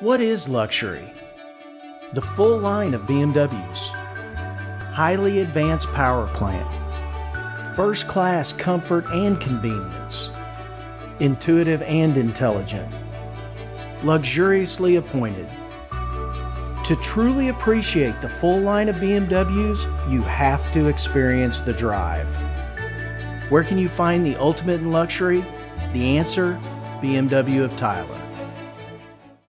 What is luxury? The full line of BMWs. Highly advanced power plant. First class comfort and convenience. Intuitive and intelligent. Luxuriously appointed. To truly appreciate the full line of BMWs, you have to experience the drive. Where can you find the ultimate in luxury? The answer BMW of Tyler.